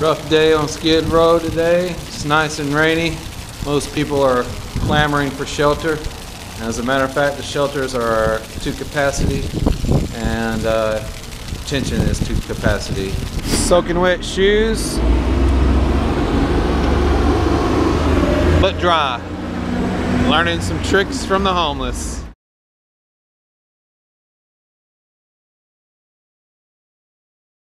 Rough day on Skid Row today. It's nice and rainy. Most people are clamoring for shelter. As a matter of fact, the shelters are to capacity and uh, tension is to capacity. Soaking wet shoes, but dry. Learning some tricks from the homeless.